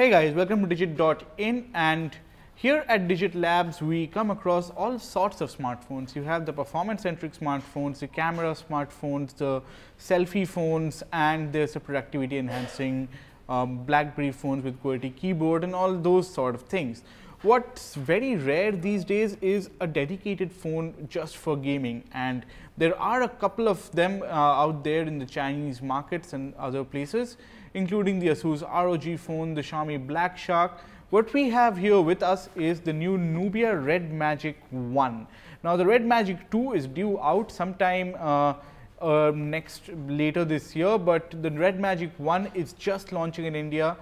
Hey guys, welcome to Digit.in and here at Digit Labs we come across all sorts of smartphones. You have the performance centric smartphones, the camera smartphones, the selfie phones and there's a productivity enhancing um, BlackBerry phones with QWERTY keyboard and all those sort of things. What's very rare these days is a dedicated phone just for gaming and there are a couple of them uh, out there in the Chinese markets and other places including the Asus ROG phone, the Xiaomi Black Shark. What we have here with us is the new Nubia Red Magic 1. Now the Red Magic 2 is due out sometime uh, uh, next later this year, but the Red Magic 1 is just launching in India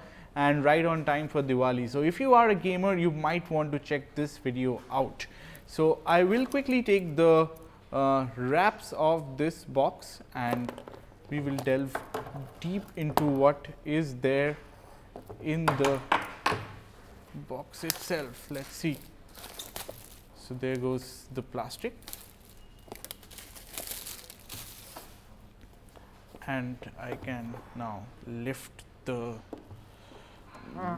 and right on time for Diwali. So if you are a gamer, you might want to check this video out. So I will quickly take the uh, wraps of this box and we will delve deep into what is there in the box itself. Let's see. So there goes the plastic and I can now lift the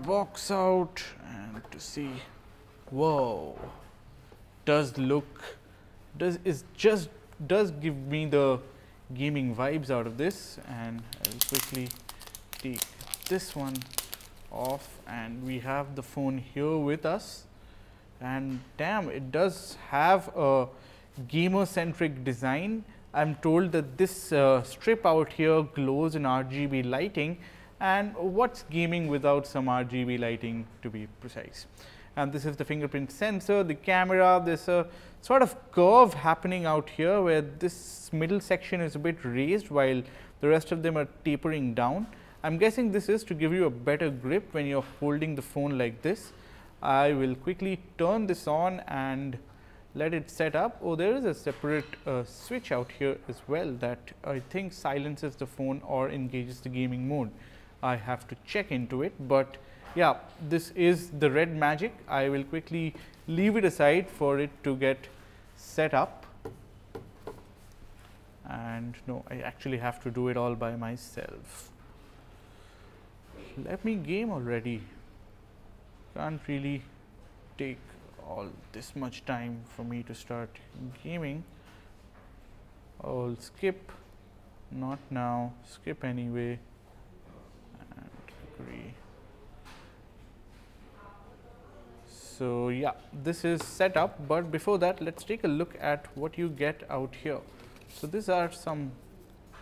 box out and to see whoa does look does is just does give me the gaming vibes out of this and I will quickly take this one off and we have the phone here with us and damn it does have a gamer centric design. I am told that this uh, strip out here glows in RGB lighting and what's gaming without some RGB lighting to be precise. And this is the fingerprint sensor, the camera, there's a sort of curve happening out here where this middle section is a bit raised while the rest of them are tapering down. I am guessing this is to give you a better grip when you are holding the phone like this. I will quickly turn this on and let it set up. Oh, there is a separate uh, switch out here as well that I think silences the phone or engages the gaming mode. I have to check into it, but yeah, this is the red magic. I will quickly leave it aside for it to get set up and no, I actually have to do it all by myself. Let me game already. Can't really take all this much time for me to start gaming. I'll skip, not now, skip anyway So, yeah this is set up, but before that let us take a look at what you get out here. So, these are some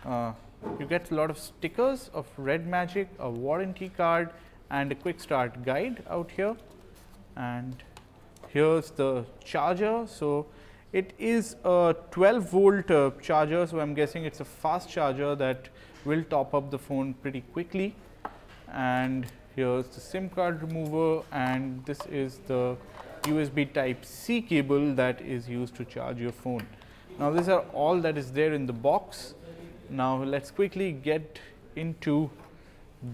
uh, you get a lot of stickers of Red Magic, a warranty card and a quick start guide out here and here is the charger. So, it is a 12 volt uh, charger. So, I am guessing it is a fast charger that will top up the phone pretty quickly and here is the SIM card remover and this is the USB type C cable that is used to charge your phone. Now, these are all that is there in the box. Now, let us quickly get into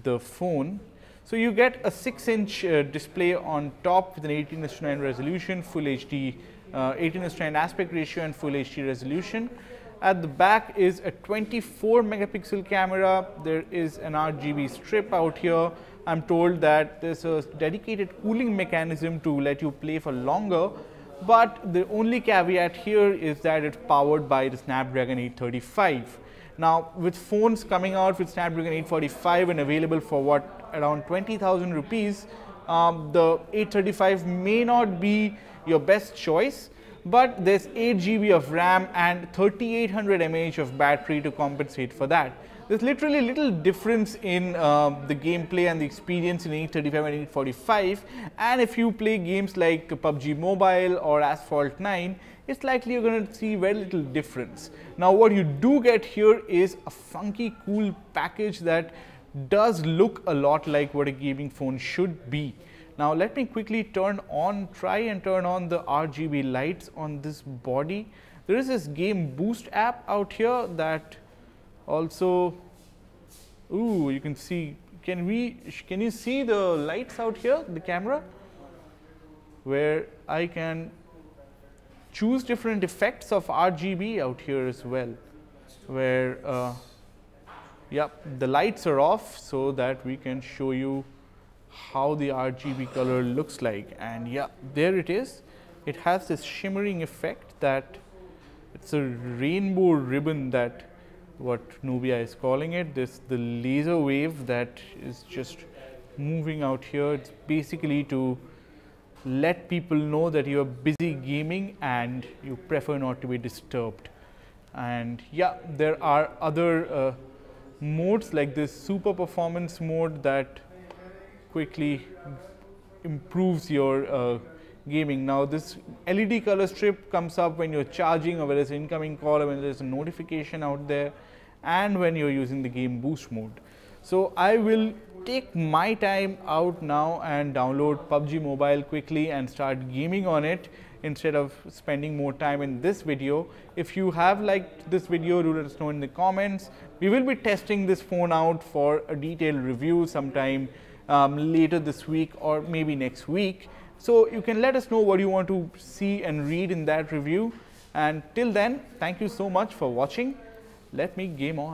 the phone. So, you get a 6 inch uh, display on top with an 18 to 9 resolution, full HD, uh, 18 to 9 aspect ratio and full HD resolution. At the back is a 24 megapixel camera. There is an RGB strip out here I am told that there is a dedicated cooling mechanism to let you play for longer, but the only caveat here is that it is powered by the Snapdragon 835. Now, with phones coming out with Snapdragon 845 and available for what around 20,000 rupees, um, the 835 may not be your best choice, but there is 8 GB of RAM and 3800 mAh of battery to compensate for that. There's literally little difference in uh, the gameplay and the experience in 835 and 845 and if you play games like PUBG Mobile or Asphalt 9, it's likely you're going to see very little difference. Now what you do get here is a funky cool package that does look a lot like what a gaming phone should be. Now let me quickly turn on, try and turn on the RGB lights on this body. There is this game boost app out here that also ooh you can see can we can you see the lights out here the camera where I can choose different effects of RGB out here as well where uh, yep the lights are off so that we can show you how the RGB color looks like. And yeah there it is. It has this shimmering effect that it's a rainbow ribbon that what Nubia is calling it. This the laser wave that is just moving out here. It's basically to let people know that you are busy gaming and you prefer not to be disturbed. And yeah there are other uh, modes like this super performance mode that quickly improves your uh, gaming. Now this LED color strip comes up when you're charging or when there's incoming call or when there's a notification out there and when you're using the game boost mode. So I will take my time out now and download PUBG Mobile quickly and start gaming on it instead of spending more time in this video. If you have liked this video, do let us know in the comments. We will be testing this phone out for a detailed review sometime um, later this week or maybe next week. So you can let us know what you want to see and read in that review. And till then, thank you so much for watching. Let me game on.